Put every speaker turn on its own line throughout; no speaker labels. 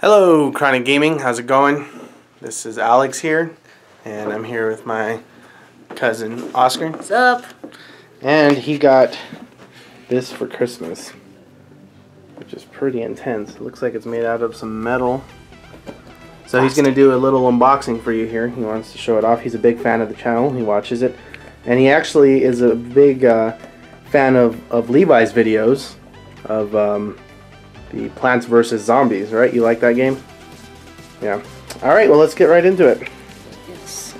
Hello, Chronic Gaming. How's it going? This is Alex here, and I'm here with my cousin Oscar.
What's up?
And he got this for Christmas, which is pretty intense. It looks like it's made out of some metal. So he's gonna do a little unboxing for you here. He wants to show it off. He's a big fan of the channel. He watches it, and he actually is a big uh, fan of of Levi's videos of um, the Plants vs Zombies. Right? You like that game? Yeah. All right. Well, let's get right into it.
Yes.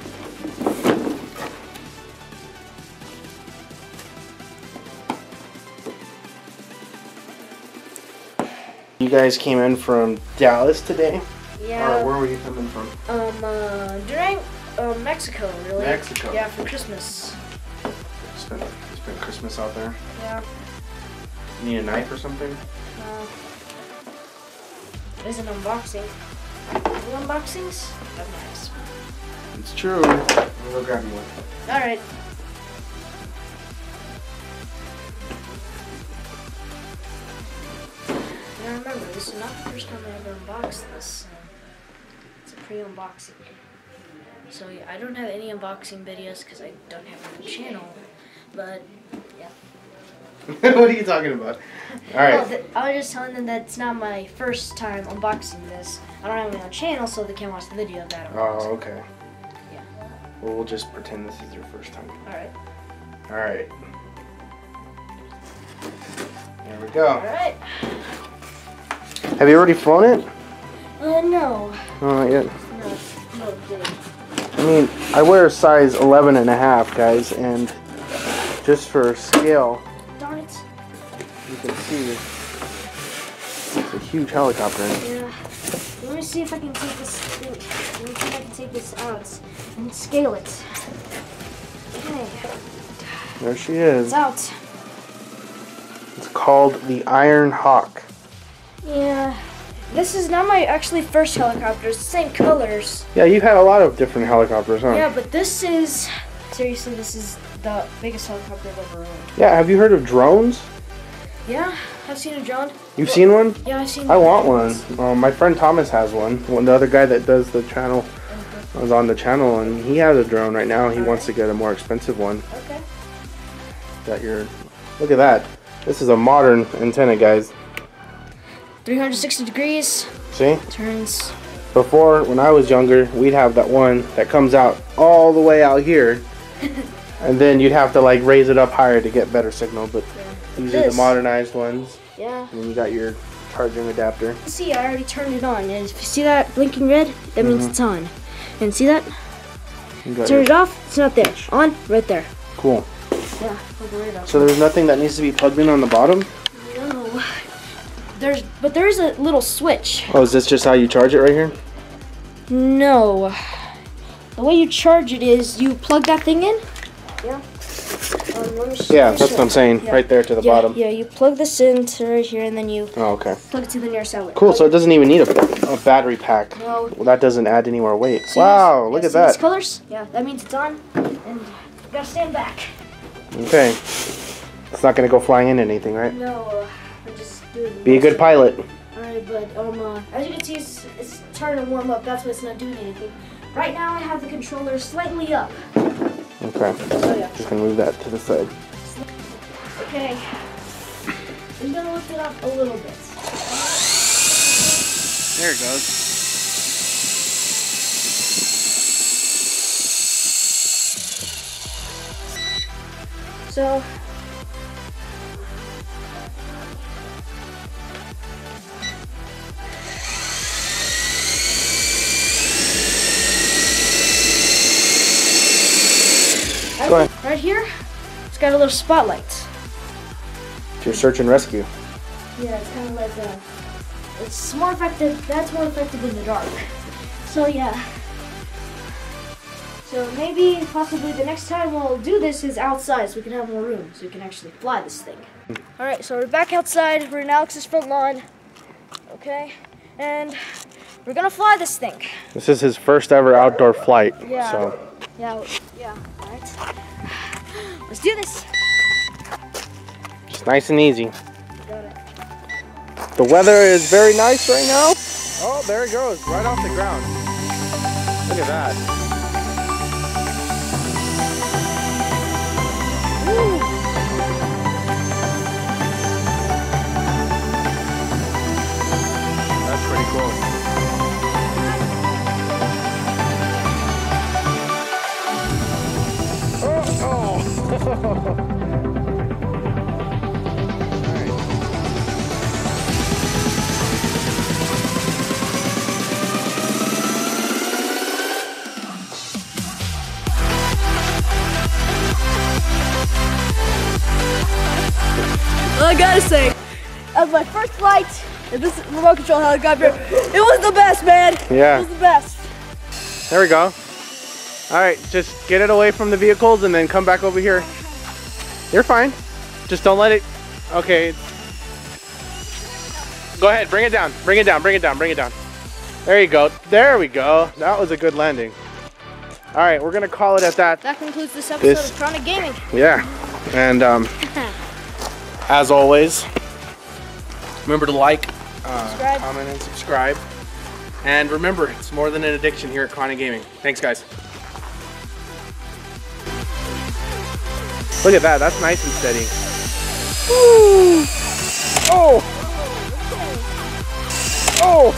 You guys came in from Dallas today, or
Yeah.
where were you coming from?
Um, uh, during uh, Mexico, really.
Mexico.
Yeah, for Christmas.
Spent, spent Christmas out there.
Yeah.
Need a knife or something?
Uh, there's an unboxing. New unboxings? That's nice.
It's true. I'll go grab you one.
All right. Now remember, this is not the first time I ever unboxed this. It's a pre-unboxing. So yeah, I don't have any unboxing videos because I don't have a channel. But yeah.
what are you talking about? All
Well, I was just telling them that it's not my first time unboxing this. I don't have my own channel, so they can't watch the video of that.
Oh, okay.
Yeah.
Well, we'll just pretend this is your first time.
All right.
All right. There we go.
right.
Have you already flown it?
Uh, no.
Oh, not yet.
No. No, big.
I mean, I wear a size 11 and a half, guys, and just for scale, huge helicopter.
Yeah. Let me see if I can take this. Let me see if I can take this out and scale it. Okay.
There she is.
It's out.
It's called the Iron Hawk.
Yeah. This is not my actually first helicopter. It's the same colors.
Yeah, you've had a lot of different helicopters, huh?
Yeah, but this is seriously this is the biggest helicopter I've ever owned.
Yeah, have you heard of drones?
Yeah, I've seen a drone.
You've seen one?
Yeah, I've seen.
I want one. Um, my friend Thomas has one. One the other guy that does the channel was on the channel, and he has a drone right now. He wants to get a more expensive one.
Okay.
Got your look at that. This is a modern antenna, guys.
360 degrees
See?
turns.
Before, when I was younger, we'd have that one that comes out all the way out here, and then you'd have to like raise it up higher to get better signal. But these are the modernized ones.
Yeah.
And then you got your charging adapter.
See, I already turned it on. And if you see that blinking red, that means mm-hmm. it's on. And see that? Turn
your-
it off. It's not there. On. Right there.
cool.
Yeah. Right.
So there's nothing that needs to be plugged in on the bottom.
No. There's, but there is a little switch.
Oh, is this just how you charge it right here?
No. The way you charge it is you plug that thing in. Yeah. Um, let me sh-
Yeah, that's what I'm saying.
Yeah.
Right there to the
yeah,
bottom.
Yeah, you plug this in to right here, and then you
Oh, okay.
plug it to the nearest outlet.
Cool. So it doesn't even need a, a battery pack.
No.
Well, that doesn't add any more weight.
See
Wow,
these-
look
yeah,
at
see these
that.
colors? Yeah, that means it's on. And gotta stand back.
Okay. It's not gonna go flying into anything, right?
No, uh, just.
Be a good pilot.
Alright, but um, uh, as you can see, it's, it's starting to warm up. That's why it's not doing anything. Right now, I have the controller slightly up.
Okay.
So yeah.
Just gonna move that to the side.
Okay. I'm gonna lift it up a little bit.
There it goes.
So.
Go ahead.
Right here, it's got a little spotlight.
It's your search and rescue.
Yeah, it's kind of like a. It's more effective. That's more effective in the dark. So yeah. So maybe, possibly, the next time we'll do this is outside, so we can have more room, so we can actually fly this thing. All right, so we're back outside. We're in Alex's front lawn. Okay, and we're gonna fly this thing.
This is his first ever outdoor flight.
Yeah.
So
Yeah, yeah. All right. Let's do this.
It's nice and easy.
Got it.
The weather is very nice right now. Oh, Oh, there it goes, right off the ground. Look at that. That's pretty cool.
I gotta say, was my first flight in this remote control helicopter. It was the best, man.
Yeah.
It was the best.
There we go. All right, just get it away from the vehicles and then come back over here. You're fine. Just don't let it. Okay. Go ahead, bring it down. Bring it down. Bring it down. Bring it down. There you go. There we go. That was a good landing. All right, we're gonna call it at that.
That concludes this episode
This-
of Chronic Gaming.
Yeah. And um, as always, remember to like, uh, comment, and subscribe. And remember, it's more than an addiction here at Chronic Gaming. Thanks, guys. Look at that. That's nice and steady. Woo! Oh! Oh!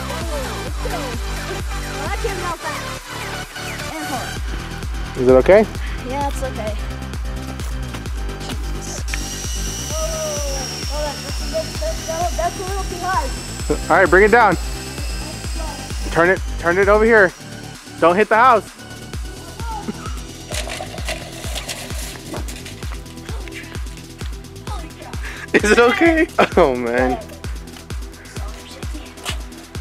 Well, that came out fast. And hard.
Is it okay?
Yeah, it's okay. Oh, oh, that's, that's, that's, that's, that's a little too high.
All right, bring it down. Turn it, turn it over here. Don't hit the house. Is it okay? Oh man.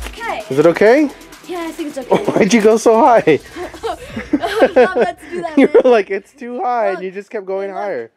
Okay.
Is it okay?
Yeah, I think it's okay.
Oh, why'd you go so high?
I'm not meant to do that,
you were like, it's too high, and you just kept going higher.